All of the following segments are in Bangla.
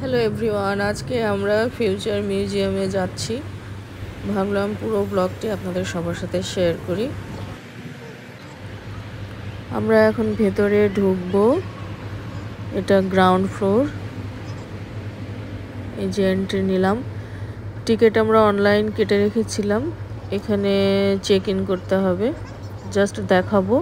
হ্যালো এভরিওয়ান আজকে আমরা ফিউচার মিউজিয়ামে যাচ্ছি। ভাবলাম পুরো ব্লগটি আপনাদের সবার সাথে শেয়ার করি। আমরা এখন ভেতরে ঢুকবো। এটা গ্রাউন্ড ফ্লোর এই যে এন্ট্রি নিলাম। টিকিট আমরা অনলাইন কেটে রেখেছিলাম। এখানে চেক ইন করতে হবে। জাস্ট দেখাবো।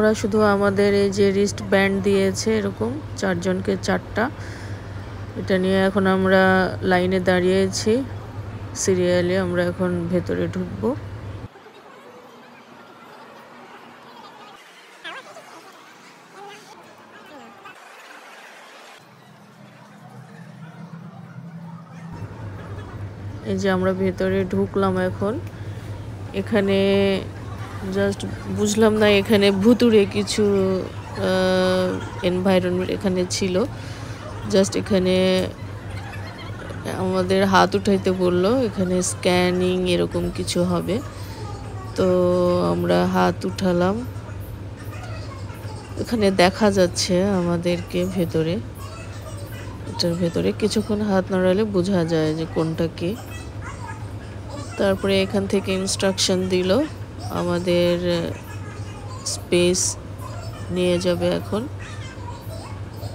ওরা শুধু আমাদের এই যে রিস্ট ব্যান্ড দিয়েছে এরকম, চারজনকে চারটা। এটা নিয়ে এখন আমরা লাইনে দাঁড়িয়েছি সিরিয়ালে আমরা এখন ভেতরে ঢুকবো। এই যে আমরা ভেতরে ঢুকলাম এখন। এখানে জাস্ট বুঝলাম না এখানে ভুতুরে কিছু এনভায়রনমেন্ট এখানে ছিল। জাস্ট এখানে আমাদের হাত উঠাইতে বলল, এখানে স্ক্যানিং এরকম কিছু হবে। তো আমরা হাত উঠালাম। এখানে দেখা যাচ্ছে আমাদেরকে ভেতরে। এটার ভেতরে কিছুক্ষণ হাত নাড়ালে বোঝা যায় যে কোনটা কি। তারপরে এখান থেকে ইনস্ট্রাকশন দিল। আমাদের স্পেস নিয়ে যাবে এখন।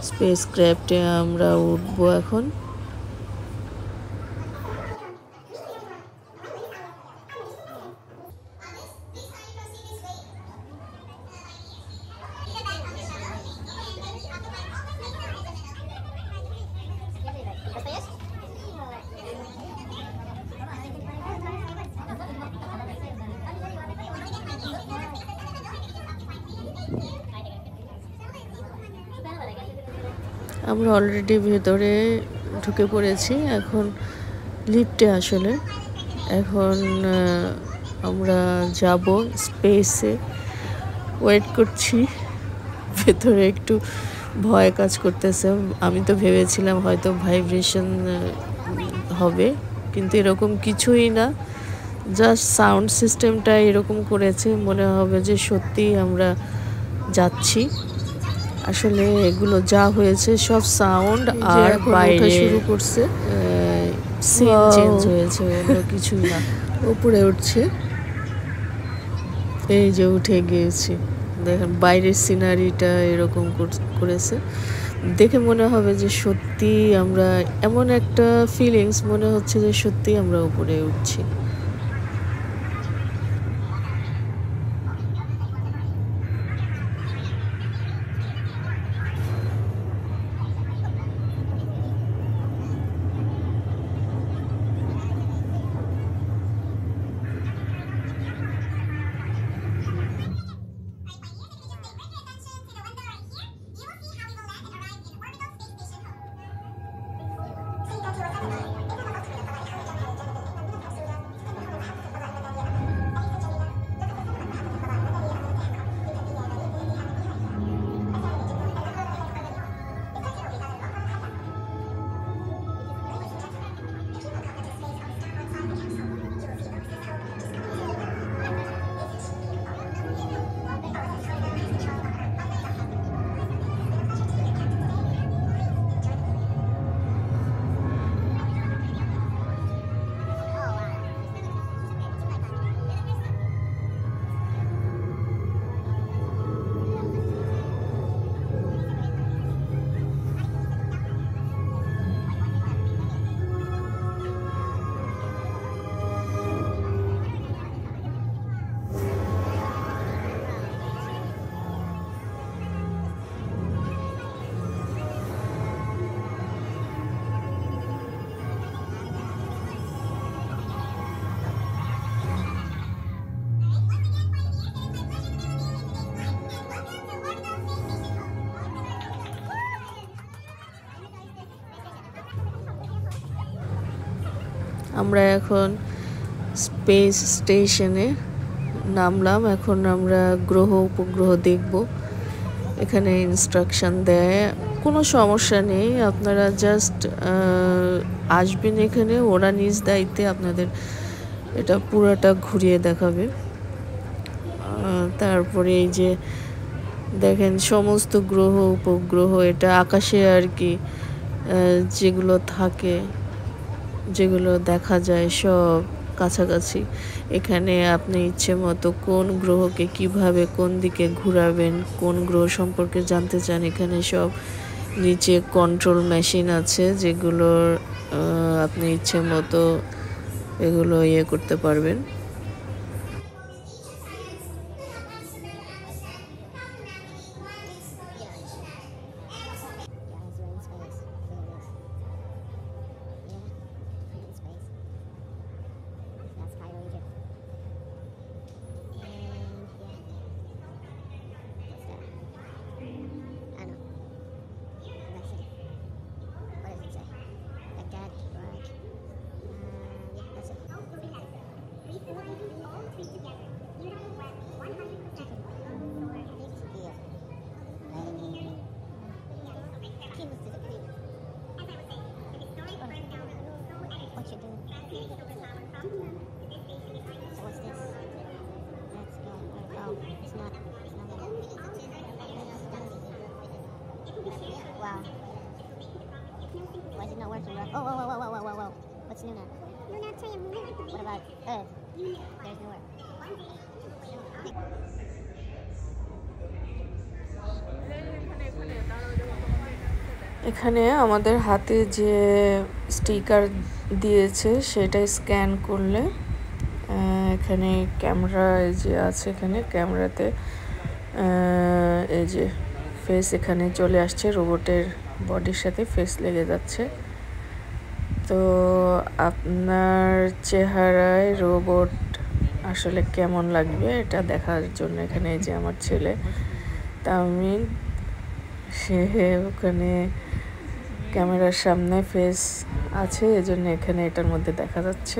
স্পেস ক্র্যাফটে আমরা উঠবো এখন। আমরা অলরেডি ভেতরে ঢুকে পড়েছি। এখন লিফটে আসলে। এখন আমরা যাব স্পেসে ওয়েট করছি। ভেতরে একটু ভয় কাজ করতেছে। আমি তো ভেবেছিলাম হয়তো ভাইব্রেশন হবে। কিন্তু এরকম কিছুই না। জাস্ট সাউন্ড সিস্টেমটা এরকম করেছে। মনে হবে যে সত্যি আমরা যাচ্ছি। আসলে এগুলো যা হয়েছে সব সাউন্ড আর বাইরে শুরু করছে। সিন চেঞ্জ হয়েছে অন্য কিছুই না। উপরে উঠছে। এই যে উঠে গিয়েছি। দেখেন বাইরের সিনারিটা এরকম করেছে। দেখে মনে হবে যে সত্যি আমরা এমন একটা ফিলিংস মনে হচ্ছে যে সত্যি আমরা উপরে উঠছি। আমরা এখন স্পেস স্টেশনে নামলাম। এখন আমরা গ্রহ, উপগ্রহ দেখব। এখানে ইনস্ট্রাকশন দেয়। কোনো সমস্যা নেই। আপনারা জাস্ট আসবেন এখানে। ওরা নিজ দায়িত্বে আপনাদের এটা পুরাটা ঘুরিয়ে দেখাবে। তারপরে এই যে দেখেন সমস্ত গ্রহ, উপগ্রহ, এটা আকাশে আর কি যেগুলো থাকে। যেগুলো দেখা যায় সব কাছাকাছি। এখানে আপনি ইচ্ছে মতো কোন গ্রহকে কীভাবে কোন দিকে ঘুরাবেন, কোন গ্রহ সম্পর্কে জানতে চান, এখানে সব নিচে কন্ট্রোল মেশিন আছে যেগুলোর আপনি ইচ্ছে মতো এগুলো ইয়ে করতে পারবেন। এখানে আমাদের হাতে যে স্টিকার দিয়েছে, সেটা স্ক্যান করলে এখানে ক্যামেরা যে আছে এখানে, ক্যামেরাতে এই যে ফেস এখানে চলে আসছে, রোবটের বডির সাথে ফেস লেগে যাচ্ছে। তো আপনার চেহারায় রোবট আসলে কেমন লাগবে, এটা দেখার জন্য এখানে যে আমার ছেলে তামিন সে ওখানে ক্যামেরার সামনে ফেস আছে, এজন্য এখানে এটার মধ্যে দেখা যাচ্ছে।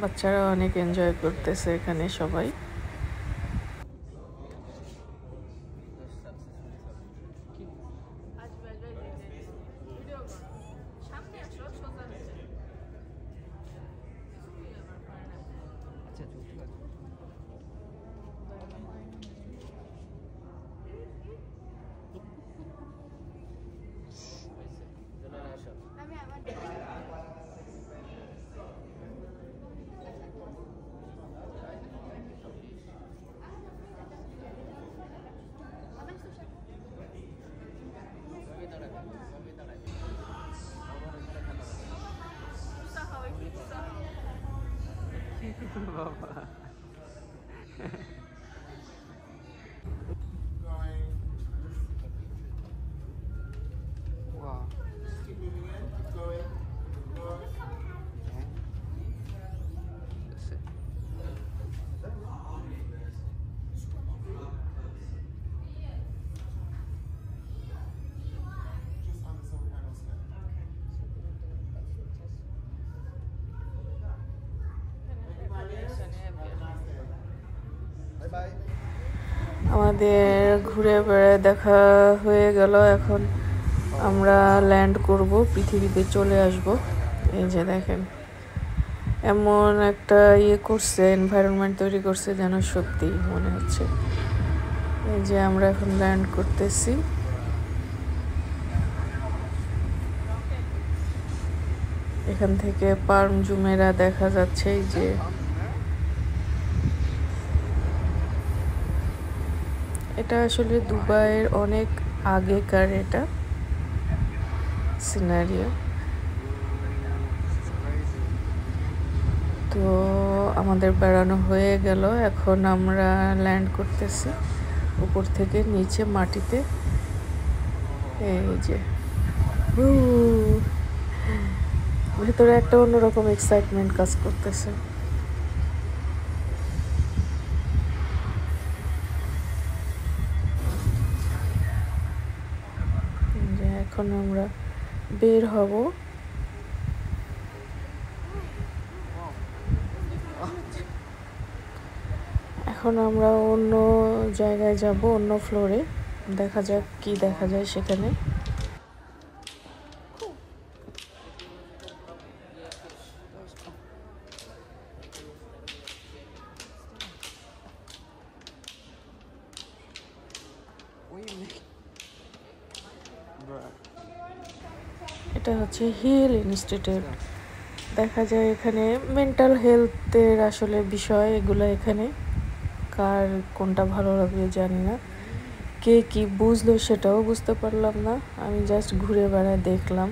বাচ্চারা অনেক এনজয় করতেছে এখানে সবাই। Baba. আমাদের ঘুরে বেড়ায় দেখা হয়ে গেল। এখন আমরা ল্যান্ড করব, পৃথিবীতে চলে আসব। এই যে দেখেন, এমন একটা ইয়ে করছে এনভায়রনমেন্ট তৈরি করছে যেন সত্যি মনে হচ্ছে। এই যে আমরা এখন ল্যান্ড করতেছি। এখান থেকে পার্ম জুমেরা দেখা যাচ্ছে যে এটা আসলে দুবাইয়ের অনেক আগেকার এটা সিনারিও তো আমাদের বেড়ানো হয়ে গেল, এখন আমরা ল্যান্ড করতেছি উপর থেকে নিচে মাটিতে এই যে। ভেতরে একটা অন্যরকম এক্সাইটমেন্ট কাজ করতেছে বের হব। এখন আমরা অন্য জায়গায় যাব, অন্য ফ্লোরে দেখা যাক কি দেখা যায় সেখানে এটা হচ্ছে ইনস্টিটিউট দেখা যায় এখানে মেন্টাল হেলথের আসলে বিষয় এগুলো এখানে। কার কোনটা ভালো লাগবে জানি না। কে কি বুঝলো সেটাও বুঝতে পারলাম না। আমি জাস্ট ঘুরে বেড়ায় দেখলাম।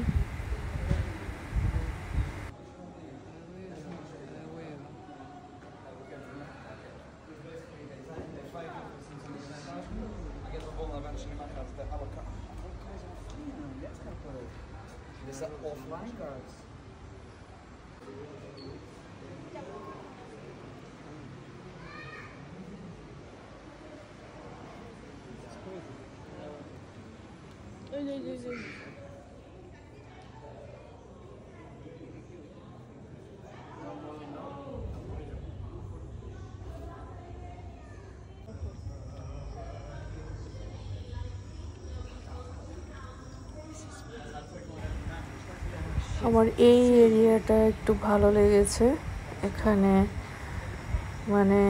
আমার এই এরিয়াটা একটু ভালো লেগেছে। এখানে মানে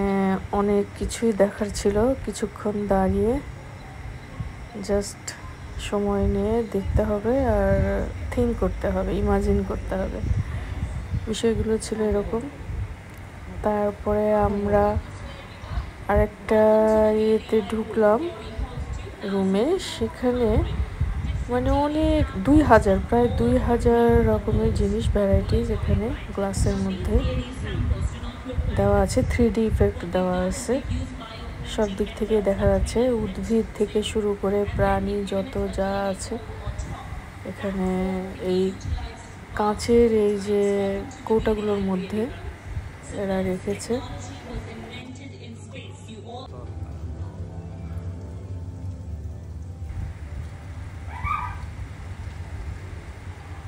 অনেক কিছুই দেখার ছিল। কিছুক্ষণ দাঁড়িয়ে জাস্ট সময় নিয়ে দেখতে হবে আর থিঙ্ক করতে হবে ইমাজিন করতে হবে। বিষয়গুলো ছিল এরকম। তারপরে আমরা আরেকটা ইয়েতে ঢুকলাম রুমে সেখানে মানে অনেক, দুই হাজার, প্রায় দুই হাজার রকমের জিনিস ভ্যারাইটিস এখানে গ্লাসের মধ্যে দেওয়া আছে থ্রি ডি ইফেক্ট দেওয়া আছে। সব দিক থেকে দেখা যাচ্ছে, উদ্ভিদ থেকে শুরু করে প্রাণী যত যা আছে, এখানে এই কাঁচের এই যে কৌটাগুলোর মধ্যে এরা রেখেছে।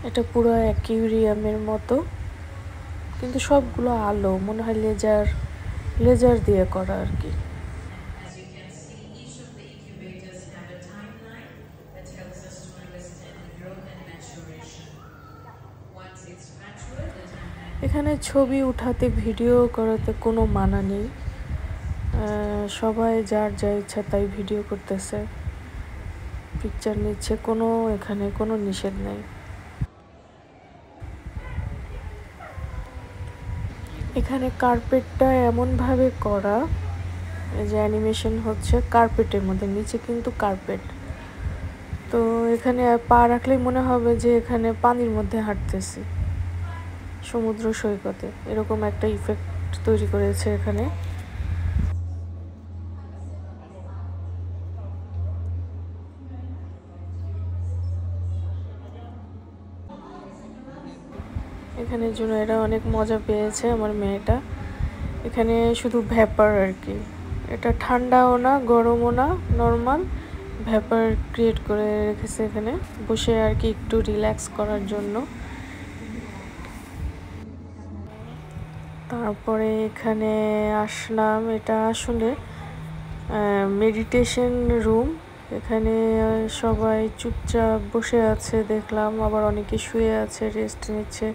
এটা পুরো অ্যাকিউরিয়ামের মতো। কিন্তু সবগুলো আলো, মনে হয় লেজার লেজার দিয়ে করা আর কি। এখানে ছবি উঠাতে, ভিডিও করাতে কোনো মানা নেই। সবাই যার যা ইচ্ছা তাই ভিডিও করতেছে। পিকচার নিচ্ছে, কোনো এখানে কোনো নিষেধ নেই। এখানে কার্পেটটা এমনভাবে করা এই যে অ্যানিমেশন হচ্ছে কার্পেটের মধ্যে, নিচে কিন্তু কার্পেট তো এখানে পা রাখলেই মনে হবে যে এখানে পানির মধ্যে হাঁটতেছি, সমুদ্র সৈকতে। এরকম একটা ইফেক্ট তৈরি করেছে এখানে। এখানে জন্য এরা অনেক মজা পেয়েছে আমার মেয়েটা। এখানে শুধু ভ্যাপার আর কি। এটা ঠান্ডাও না, গরমও না, নর্মাল। ভ্যাপার ক্রিয়েট করে রেখেছে এখানে। বসে আর কি একটু রিল্যাক্স করার জন্য। তারপরে এখানে আসলাম। এটা আসলে মেডিটেশন রুম এখানে সবাই চুপচাপ বসে আছে, দেখলাম। আবার অনেকে শুয়ে আছে রেস্ট নিচ্ছে।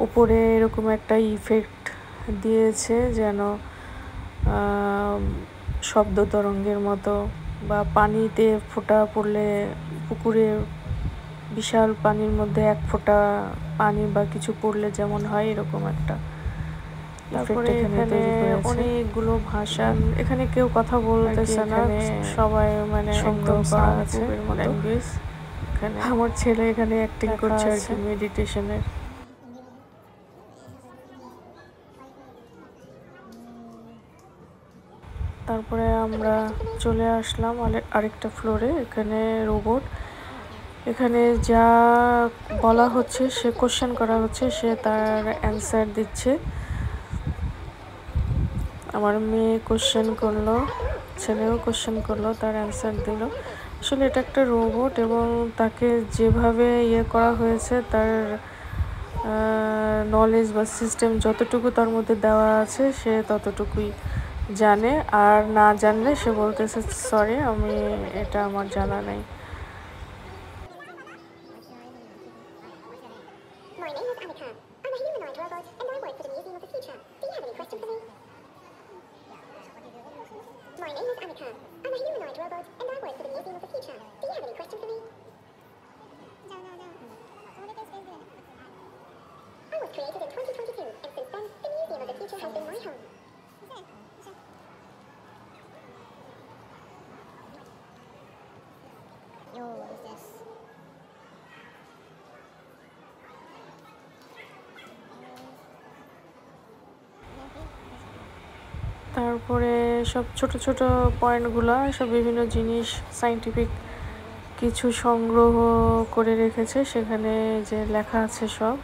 উপরে এরকম একটা ইফেক্ট দিয়েছে যেন শব্দ তরঙ্গের মতো বা পানিতে ফোঁটা পড়লে পুকুরে বিশাল পানির মধ্যে এক ফোঁটা পানি বা কিছু পড়লে যেমন হয় এরকম একটা তারপরে এখানে অনেকগুলো ভাষা এখানে কেউ কথা বলতেছে না সবাই মানে করা আছে ল্যাঙ্গুয়েজ আমার ছেলে এখানে অ্যাক্টিং করছে আর কি মেডিটেশনের তারপরে আমরা চলে আসলাম আরেকটা ফ্লোরে এখানে রোবট এখানে যা বলা হচ্ছে, সে কোশ্চেন করা হচ্ছে, সে তার অ্যান্সার দিচ্ছে। আমার মেয়ে কোশ্চেন করল, ছেলেও কোশ্চেন করল, তার অ্যান্সার দিল। আসলে এটা একটা রোবট এবং তাকে যেভাবে ইয়ে করা হয়েছে, তার নলেজ বা সিস্টেম যতটুকু তার মধ্যে দেওয়া আছে, সে ততটুকুই। জানে আর না জানলে সে বলতেছে সরি আমি এটা আমার জানা নেই created in 2022, and since then, the Museum of the Future has been my home. তারপরে সব ছোট ছোট পয়েন্টগুলো সব বিভিন্ন জিনিস সাইন্টিফিক কিছু সংগ্রহ করে রেখেছে, সেখানে যে লেখা আছে সব।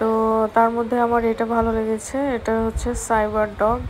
তো তার মধ্যে আমার এটা ভালো লেগেছে, এটা হচ্ছে সাইবার ডগ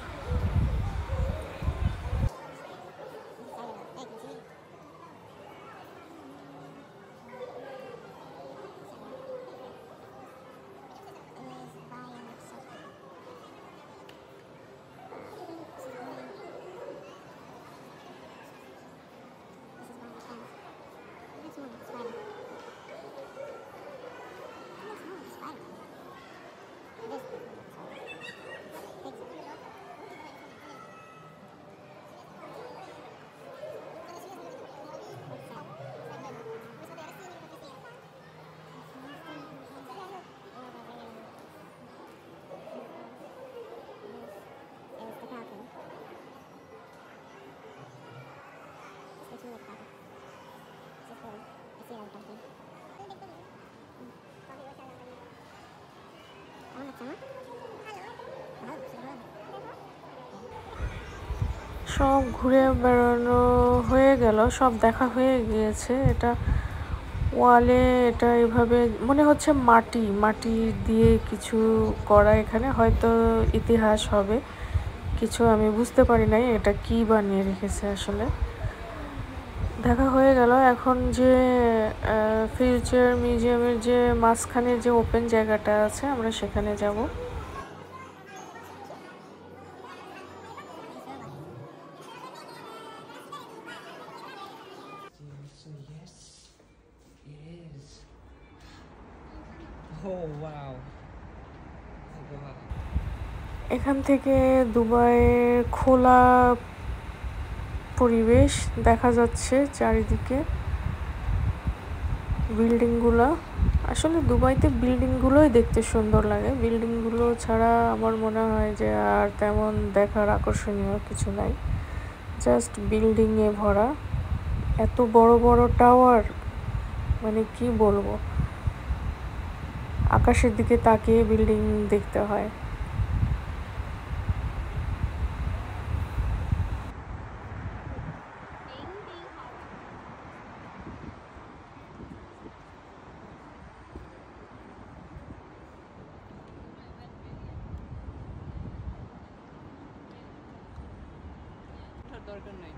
সব ঘুরে বেড়ানো হয়ে গেল, সব দেখা হয়ে গিয়েছে। এটা ওয়ালে, এটা এভাবে, মনে হচ্ছে মাটি মাটি দিয়ে কিছু করা এখানে, হয়তো ইতিহাস হবে। কিছু আমি বুঝতে পারি নাই এটা কি বানিয়ে রেখেছে আসলে। দেখা হয়ে গেল, এখন যে ফিউচার মিউজিয়ামের যে মাঝখানে যে ওপেন জায়গাটা আছে, আমরা সেখানে যাব। এখান থেকে দুবাইয়ের খোলা পরিবেশ দেখা যাচ্ছে চারিদিকে বিল্ডিংগুলো। আসলে দুবাইতে বিল্ডিংগুলোই দেখতে সুন্দর লাগে। বিল্ডিংগুলো ছাড়া আমার মনে হয় যে আর তেমন দেখার আকর্ষণীয় কিছু নাই। জাস্ট বিল্ডিংয়ে ভরা। এত বড় বড় টাওয়ার মানে কি বলব? আকাশের দিকে তাকিয়ে বিল্ডিং দেখতে হয়। দরকার নাই।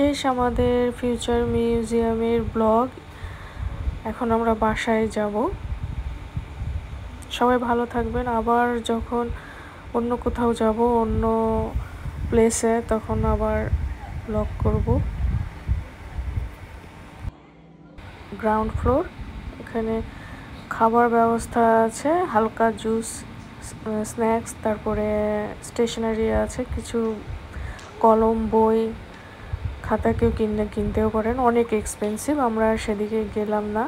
শেষ আমাদের ফিউচার মিউজিয়ামের ব্লগ এখন আমরা বাসায় যাব। সবাই ভালো থাকবেন। আবার যখন অন্য কোথাও যাব, অন্য প্লেসে তখন আবার ব্লগ করব। গ্রাউন্ড ফ্লোর এখানে খাবার ব্যবস্থা আছে, হালকা জুস স্ন্যাক্স তারপরে স্টেশনারি আছে, কিছু কলম, বই। খাতা কেউ কিনলে কিনতেও পারেন। অনেক এক্সপেন্সিভ আমরা সেদিকে গেলাম না।